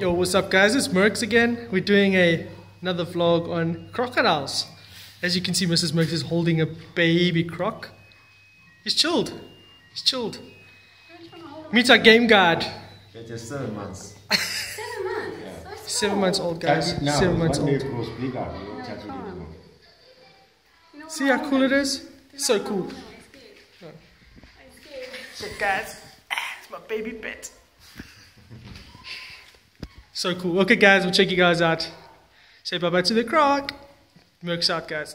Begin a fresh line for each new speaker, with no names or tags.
Yo, what's up guys? It's Mercs again. We're doing a another vlog on crocodiles. As you can see, Mrs. Mercs is holding a baby croc. He's chilled. He's chilled. Meet our game guard.
It is seven months.
Seven months. So small.
Seven months old, guys.
Touch it now.
Seven months old.
grows bigger. You won't touch it anymore.
You know
See how cool it is? So cool.
I'm scared. I'm scared.
Look, guys. Ah, it's my baby pet. So cool. Okay, guys, we'll check you guys out. Say bye bye to the croc. Mercs out, guys.